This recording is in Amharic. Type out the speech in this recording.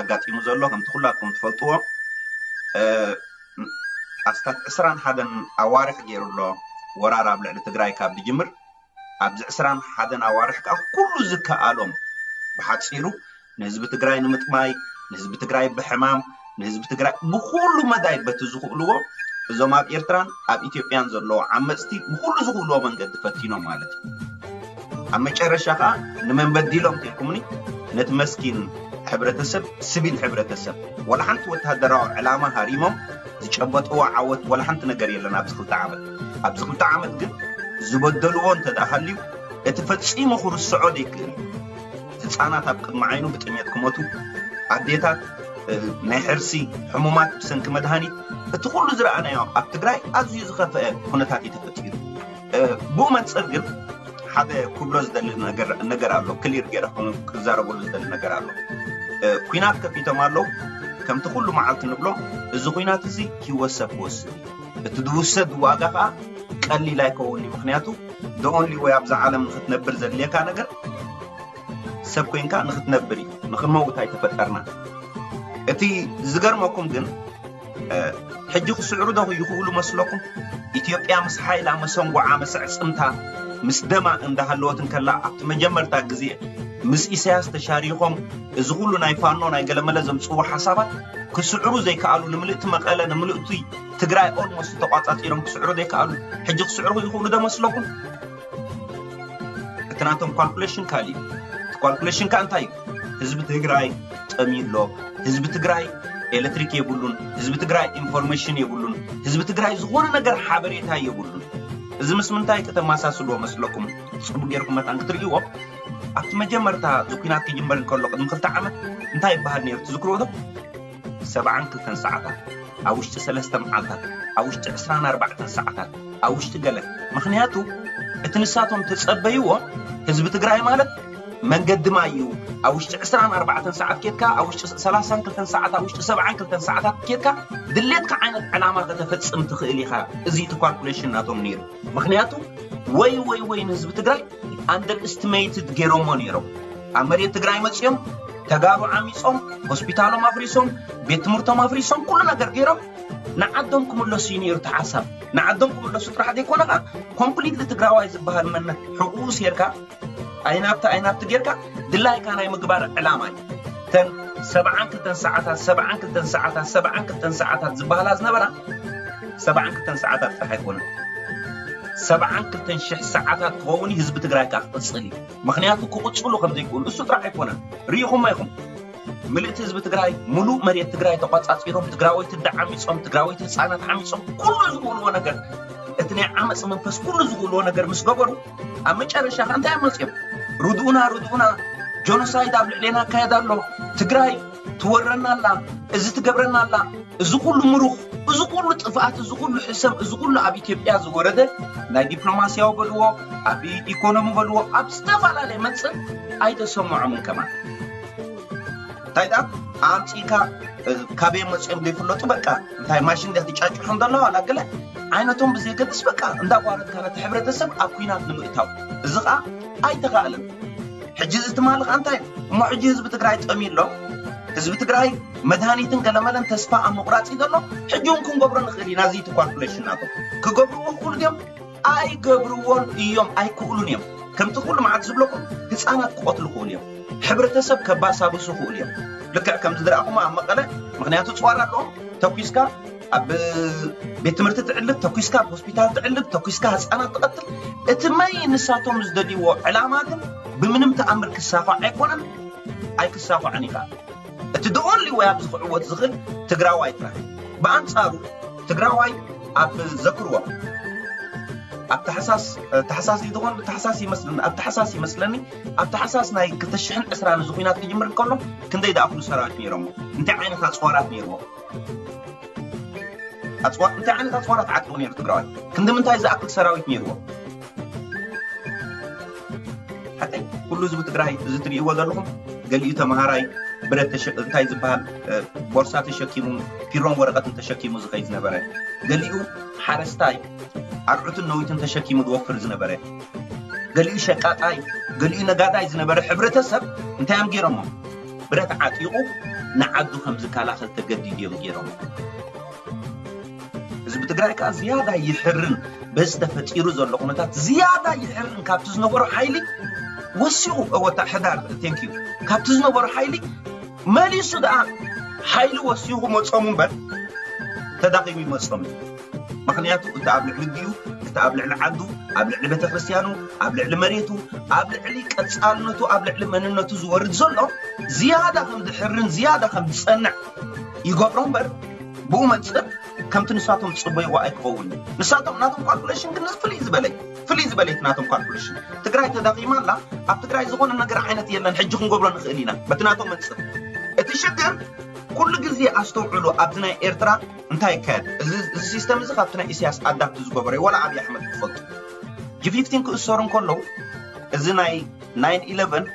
ኣጋጢሙ ዘሎ ከምቲ ኩላትኩም ትፈልጥዎ? ኣስታት ዕስራን ሓደን ኣዋርሕ ገይሩሎ ወራር ኣብ ልዕሊ ትግራይ ካብ ዝጅምር ኣብዚ ዕስራን ሓደን ኣዋርሕ ከዓ ኩሉ ዝከኣሎም ብሓፂሩ ንህዝቢ ትግራይ ንምጥማይ ንህዝቢ ትግራይ ብሕማም ንህዝቢ ትግራይ ብኩሉ መዳይ በቲ ዝኽእልዎ እዞም ኣብ ኤርትራን ኣብ ኢትዮጵያን ዘለዎ ዓመፅቲ ብኩሉ ዝኽእልዎ መንገዲ ፈቲኖም ማለት እዩ። ኣብ መጨረሻ ከዓ ንመን በዲሎም ተልኩምኒ ነቲ መስኪን ሕብረተሰብ ስቢል ሕብረተሰብ ወላ ሓንቲ ወተሃደራዊ ዕላማ ሃሪሞም ዝጨበጥዎ ዓወት ወላ ሓንቲ ነገር የለን ኣብዚ ክልተ ዓመት ኣብዚ ክልተ ዓመት ግን ዝበደልዎ እንተዳሃልዩ እቲ ፈፂሙ ክርስዖ ዘይክእል ህፃናት ኣብ ቅድሚ ዓይኑ ብጥሜት ክመቱ ኣዴታት ናይ ሕርሲ ሕሙማት ብሰንኪ መድሃኒት እቲ ኩሉ ዝረኣናዮ ኣብ ትግራይ ኣዝዩ ዝኸፍአ ኩነታት እዩ ተፈጢሩ ብኡ መንፅር ግን ሓደ ክብሎ ዝደሊ ነገር ኣሎ ክሊር ገይረ ክዛረበሉ ዝደሊ ነገር ኣሎ ኩናት ከፊቶም ኣለዉ ከምቲ ኩሉ መዓልቲ ንብሎ እዚ ኩናት እዚ ሰብ ክወስድ እዩ። እቲ ዝውሰድ ዋጋ ከዓ ቀሊል ኣይከውን ምክንያቱ ደኦንሊ ወይ ኣብዛ ዓለም ንክትነብር ዘድልየካ ነገር ሰብ ኮይንካ ንክትነብር እዩ። ንክንመውት ኣይተፈጠርና። እቲ ዝገርመኩም ግን ሕጂ ክስዕሩ ዶ ይኽእሉ መስለኩም ኢትዮጵያ ምስ ሓይላ መሰንጎ ዓመ ስዕፅምታ ምስ ደማ እንዳሃለወትን ከላ ኣብቲ መጀመርታ ግዜ ምስ ኢሳያስ ተሻሪኾም እዚ ኩሉ ናይ ፋኖ ናይ ገለመለ ዘምፅዎ ሓሳባት ክስዕሩ ዘይከኣሉ ንምልእቲ መቐለ ንምልእቲ ትግራይ ኦልሞስት ተቋፃፂሮም ክስዕሩ ዘይከኣሉ ሕጂ ክስዕሩ ይኽእሉ ዶ መስለኩም እቲ ናቶም ኳልኩሌሽን ካሊእ እቲ calculation ካ እንታይ እዩ? ህዝቢ ትግራይ ጠሚሎ ህዝቢ ትግራይ ኤሌክትሪክ የብሉን ህዝቢ ትግራይ information የብሉን ህዝቢ ትግራይ ዝኾነ ነገር ሓበሬታ የብሉን። እዚ ምስ ምንታይ ከተመሳስልዎ መስለኩም? ፅቡቅ ጌርኩም መጣን ክትርእይዎ ኣብቲ መጀመርታ ኩናት ክጅመር እንከሎ ቅድሚ ክልተ ዓመት እንታይ ይበሃል ነይሩ ትዝክርዎ ዶ ሰብዓን ክልተን ሰዓታት ኣብ ውሽጢ ሰለስተ መዓልታት ኣብ ውሽጢ ዕስራን ኣርባዕተን ሰዓታት ኣብ ውሽጢ ገለ ምክንያቱ እቲ ንሳቶም ተፀበይዎ ህዝቢ ትግራይ ማለት መንገዲ ማ እዩ ኣብ ውሽጢ 24 ሰዓት ኬድካ ኣብ ውሽጢ 32 ሰዓት ኣብ ውሽጢ 72 ሰዓታት ኬድካ ድሌትካ ዓይነት ዕላማ ከተፈፅም ትኽእል ኢኻ እዚ calculation ናቶም ነይሩ ምክንያቱ ወይ ወይ ወይ ንህዝቢ ትግራይ ኣንደር ኤስቲሜትድ ገይሮሞ ነይሮም ኣብ መሬት ትግራይ መፅኦም ተጋሩ ዓሚፆም ሆስፒታሎም ኣፍሪሶም ቤት ትምህርቶም ኣፍሪሶም ኩሉ ነገር ገይሮም ንዓዶም ክምለሱ እዩ ነይሩ ተሓሳብ ንዓዶም ክምለሱ ጥራሕ ዘይኮነ ከዓ ኮምፕሊትሊ ትግራዋይ ዝበሃል መነት ሕቁኡ ሴርካ ኣይናብቲ ኣይናብቲ ጌርካ ድላይካ ናይ ምግባር ዕላማ እዩ እተን ሰብዓን ክልተን ሰዓታት ሰብዓን ክልተን ሰዓታት ሰብዓን ክልተን ሰዓታት ዝበሃላ ዝነበራ ሰብዓን ክልተን ሰዓታት ጥራሕ ኣይኮነን ሰብዓን ክልተን ሽሕ ሰዓታት ክኸውን ህዝቢ ትግራይ ከዓ ክቅፅል እዩ። ምክንያቱ ክቅፅሉ ከም ዘይክእሉ እሱ ጥራሕ ኣይኮነን። ርኢኹም ኣይኹም ምልእቲ ህዝቢ ትግራይ ሙሉእ መሬት ትግራይ ተቋፃፂሮም ትግራወይቲ ዳዓሚፆም ትግራወይቲ ህፃናት ዓሚፆም ኩሉ ዝኽእልዎ ነገር እቲ ናይ ዓመፅ መንፈስ ኩሉ ዝኽእልዎ ነገር ምስ ገበሩ ኣብ መጨረሻ ከ እንታይ መፅኦም ርድኡና ርድኡና genocide ኣብ ልዕልና ኣካየድ ኣሎ። ትግራይ ትወረና ኣላ እዚ ትገብረና ኣላ እዚ ኩሉ ምሩኽ እዚ ኩሉ ጥፍኣት እዚ ኩሉ ሕሰብ እዚ ኩሉ ኣብ ኢትዮጵያ ዝወረደ ናይ ዲፕሎማስያዊ በልዎ ኣብ ኢኮኖሚ በልዎ ኣብ ዝተፈላለየ መንፅር ኣይተሰምዖምን ከማ። እንታይ ዳ ኣምፂካ ካበይ መፅኦም ዘይፍለጡ በቃ እንታይ ማሽን ዳ ትጫጭሖም ዘለዋ ዋላ ገለ ዓይነቶም ብዘይገድስ በቃ እንዳጓረትካ ነቲ ሕብረተሰብ ኣብ ኩናት ንምእታው። እዚ ከዓ ኣይተኻእልን። ሕጂ ከዓ እንታይ? እሞ ሕጂ ህዝቢ ትግራይ ጠሚሎ ህዝቢ ትግራይ መድሃኒትን ገለመለን ተስፋ ኣብ ምቁራፅ እዩ ዘሎ ሕጂ ክንገብሮ ንኽእል ኢና እዚ calculation ናቶም ክገብርዎ ክእሉ ድዮም ኣይገብርዎን እዮም ኣይክእሉን እዮም። ከምቲ ኩሉ መዓት ዝብለኩም ህፃናት ክቆትሉ ክእሉ እዮም። ሕብረተሰብ ከባሳብሱ ክእሉ እዮም። ልክዕ ከምቲ ዝረኣኹማ ኣብ መቐለ ምክንያቱ ፅዋር ኣለዎም ተኪስካ ኣብ ቤት ትምህርቲ ትዕልብ ተኪስካ ኣብ ትዕልብ ተኪስካ ህፃናት ትቐትል እቲ መይ ንሳቶም ዝደልይዎ ዕላማ ግን ብምንም ተኣምር ክሳፋዕ ኣይኮነን። ኣይክሳፋዕን ይከኣል እቲ ደኦንሊ ወይ ኣብ ዝክዕወት ዝኽእል ትግራዋይ ጥራሕ ብኣንፃሩ ትግራዋይ ኣብ ዘክርዎ ኣብ ታሕሳስ ታሕሳስ ዝኮን ታሕሳስ ይመስለኒ ኣብ ታሕሳስ ይመስለኒ ኣብ ታሕሳስ ናይ 220 እዚ ኩናት ክጅምር ከሎ ክንደይ ዝኣክሉ ሰራዊት ነይሮሞ እንታይ ዓይነት ኣፅዋራት ነይርዎ እንታይ ዓይነት ኣፅዋራት ዓቂቡ ነይሩ ትግራዋይ ክንዲ ምንታይ ዝኣክል ሰራዊት ነይርዎ ሓቀይ ኩሉ ህዝቢ ትግራይ እዚ ትርእይዎ ዘለኹም ገሊኡ ተምሃራይ ብረት እንታይ ዝበሃል ቦርሳ ተሸኪሙ ፒሮን ወረቐትን ተሸኪሙ ዝኸይድ ዝነበረ ገሊኡ ሓረስታይ ኣርዑትን ነዊትን ተሸኪሙ ዝወፍር ዝነበረ። ገሊኡ ሸቃጣይ ገሊኡ ነጋዳይ ዝነበረ ሕብረተሰብ እንታይ እዮም ገይሮሞ? ብረት ዓጢቑ ንዓዱ ከም ዝከላኸል ተገዲድ እዮም ገይሮም ህዝቢ ትግራይ ከዓ ዝያዳ ይሕርን በዚ ተፈጢሩ ዘሎ ኩነታት ዝያዳ ይሕርን። ካብቲ ዝነበሮ ሓይሊ ወሲኹ ወታ ሕዳር thank you ካብቲ ዝነበሮ ሓይሊ መሊሱ ደኣ ሓይሊ ወሲኹ መፆሙ እምበር ተዳቂሙ ይመፆም እዩ ምክንያቱ እቲ ኣብ ልዕሊ ድዩ እቲ ኣብ ልዕሊ ዓዱ ኣብ ልዕሊ ቤተ ክርስትያኑ ኣብ ልዕሊ መሬቱ ኣብ ልዕሊ ቀፃልነቱ ኣብ ልዕሊ መንነቱ ዝወርድ ዘሎ ዝያዳ ከም ዝሕርን ዝያዳ ከም ዝፀንዕ ይገብሮ እምበር ብኡ መፅእ ከምቲ ንሳቶም ዝፅበይዎ ኣይክኸውን እዩ ንሳቶም ናቶም calculation ግን ፍልይ ዝበለይ ፍልይ ዝበለይቲ ናቶም calculation ትግራይ ተዳቂማ ኣላ ኣብ ትግራይ ዝኾነ ነገር ዓይነት የለን ሕጂ ክንገብሮ ንኽእል ኢና በቲ ናቶም መፅእ እቲ ሽግር ኩሉ ግዜ ኣስተውዕሉ ኣብዚ ናይ ኤርትራ እንታይ ይካየድ? እዚ system እዚ ካብቲ ናይ ኢሳያስ adapt ዝገበረ ወላ ኣብዪ ኣሕመድ ክፈልጡ G fifteen ክእሰሩ እንከለዉ እዚ ናይ nine eleven